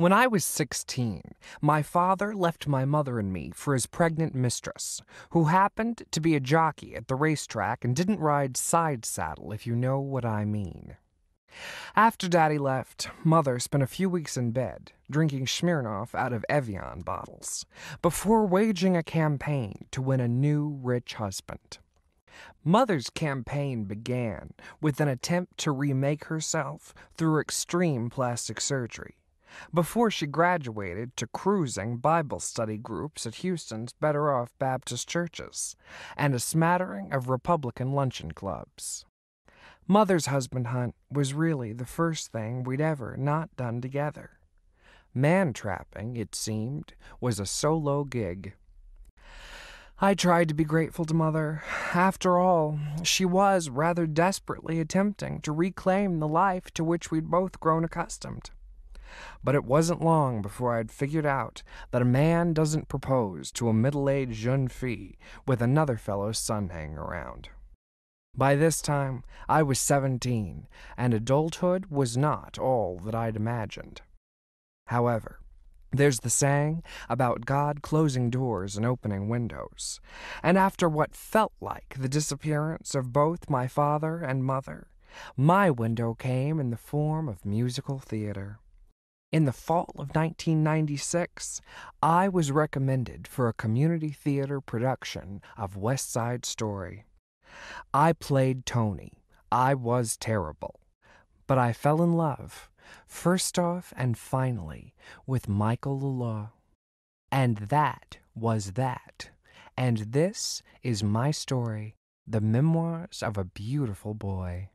When I was 16, my father left my mother and me for his pregnant mistress, who happened to be a jockey at the racetrack and didn't ride side saddle, if you know what I mean. After Daddy left, Mother spent a few weeks in bed, drinking Smirnoff out of Evian bottles, before waging a campaign to win a new rich husband. Mother's campaign began with an attempt to remake herself through extreme plastic surgery, before she graduated to cruising Bible study groups at Houston's Better Off Baptist churches and a smattering of Republican luncheon clubs. Mother's husband hunt was really the first thing we'd ever not done together. Man trapping, it seemed, was a solo gig. I tried to be grateful to Mother. After all, she was rather desperately attempting to reclaim the life to which we'd both grown accustomed. But it wasn't long before I'd figured out that a man doesn't propose to a middle aged jeune fille with another fellow's son hanging around. By this time, I was 17, and adulthood was not all that I'd imagined. However, there's the saying about God closing doors and opening windows, and after what felt like the disappearance of both my father and mother, my window came in the form of musical theater. In the fall of 1996, I was recommended for a community theater production of West Side Story. I played Tony. I was terrible. But I fell in love, first off and finally, with Michael Leleux. And that was that. And this is my story, the memoirs of a beautiful boy.